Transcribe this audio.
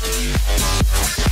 Música